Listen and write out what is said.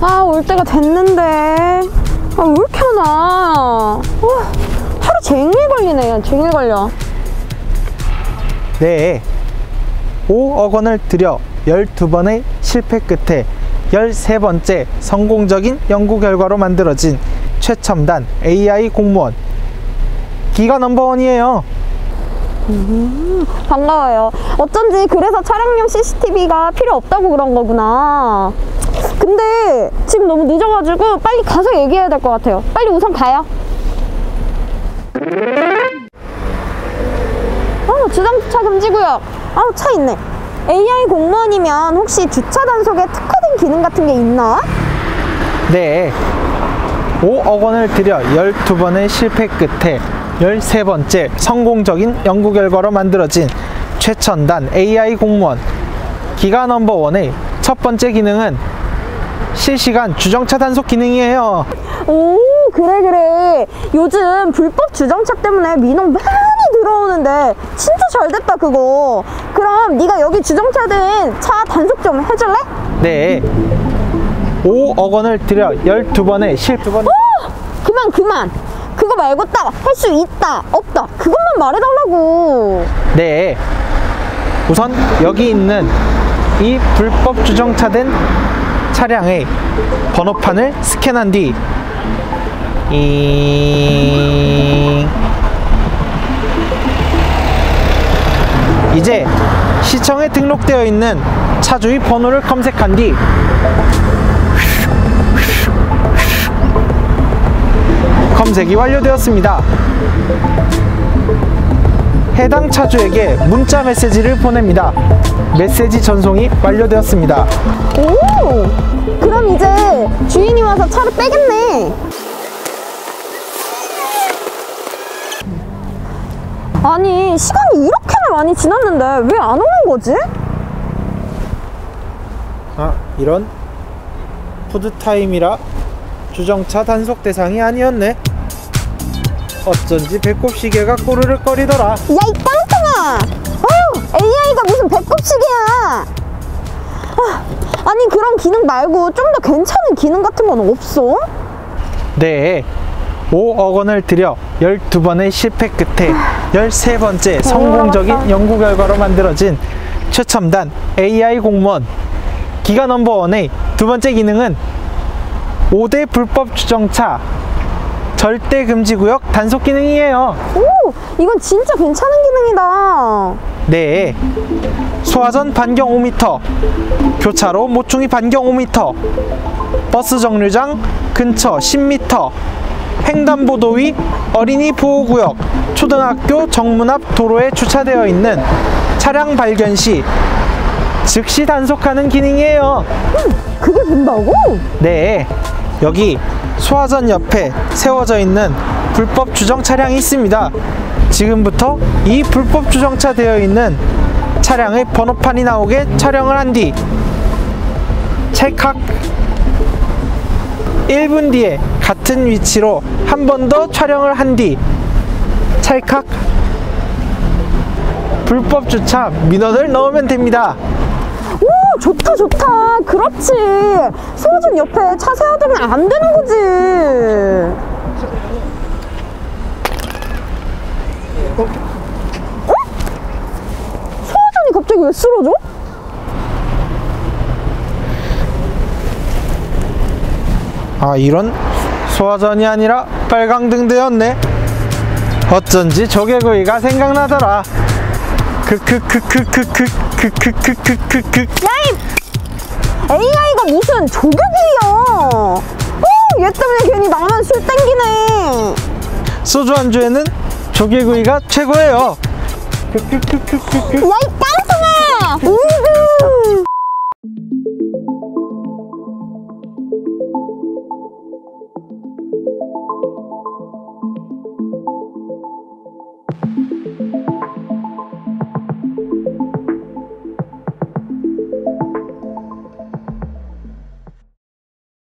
아, 올 때가 됐는데. 아, 왜 이렇게 안 와? 어, 하루 종일 걸리네, 종일 걸려. 네. 5억 원을 들여 12번의 실패 끝에 13번째 성공적인 연구 결과로 만들어진 최첨단 AI 공무원. 기가 넘버원이에요. 반가워요. 어쩐지 그래서 촬영용 CCTV가 필요 없다고 그런 거구나. 근데 지금 너무 늦어가지고 빨리 가서 얘기해야 될 것 같아요. 빨리 우선 가요. 어, 주정주차 금지구역. 아, 차 있네. AI 공무원이면 혹시 주차 단속에 특화된 기능 같은 게 있나? 네. 5억 원을 들여 12번의 실패 끝에 13번째 성공적인 연구 결과로 만들어진 최첨단 AI 공무원. 기가 넘버원의 첫 번째 기능은 실시간 주정차 단속 기능이에요. 오 그래 그래 요즘 불법 주정차 때문에 민원 많이 들어오는데 진짜 잘 됐다 그거 그럼 네가 여기 주정차된 차 단속 좀 해줄래? 네. 5억 원을 들여 12번의 실패 번 그만 그만 그거 말고 딱 할 수 있다 없다 그것만 말해달라고 네. 우선 여기 있는 이 불법 주정차된 차량의 번호판을 스캔한 뒤 이... 이제 시청에 등록되어 있는 차주의 번호를 검색한 뒤 검색이 완료되었습니다. 해당 차주에게 문자 메시지를 보냅니다. 메시지 전송이 완료되었습니다. 오 그럼 이제 주인이 와서 차를 빼겠네 아니 시간이 이렇게나 많이 지났는데 왜 안 오는 거지? 아, 이런 푸드타임이라 주정차 단속 대상이 아니었네. 어쩐지 배꼽 시계가 꼬르륵 거리더라. 야 이 깡통아! 어휴 AI가 무슨 배꼽 시계야! 아, 아니 그런 기능 말고 좀 더 괜찮은 기능 같은 건 없어? 네. 5억 원을 들여 12번의 실패 끝에 13번째 성공적인 연구 결과로 만들어진 최첨단 AI 공무원 기가 넘버원의 두 번째 기능은 5대 불법 주정차 절대 금지 구역 단속 기능이에요. 오 이건 진짜 괜찮은 기능이다 네. 소화전 반경 5m, 교차로 모퉁이 반경 5m, 버스 정류장 근처 10m, 횡단보도 위 어린이 보호구역, 초등학교 정문 앞 도로에 주차되어 있는 차량 발견 시 즉시 단속하는 기능이에요. 그게 된다고? 네. 여기 소화전 옆에 세워져 있는 불법 주정 차량이 있습니다. 지금부터 이 불법 주정차 되어 있는 차량의 번호판이 나오게 촬영을 한 뒤 찰칵 1분 뒤에 같은 위치로 한 번 더 촬영을 한 뒤 찰칵 불법 주차 민원을 넣으면 됩니다. 오 좋다 좋다. 그렇지. 소화전 옆에 차 세워두면 안 되는 거지. 어? 소화전이 갑자기 왜 쓰러져? 아 이런 소화전이 아니라 빨강등 되었네. 어쩐지 조개구이가 생각나더라 크크크크크크크크크크크크 야이 AI가 무슨 조교구이야 어, 얘 때문에 괜히 나만 술 땡기네 소주 안주에는 조개구이가 최고예요 크크크크크크 야이 깡통아! 우비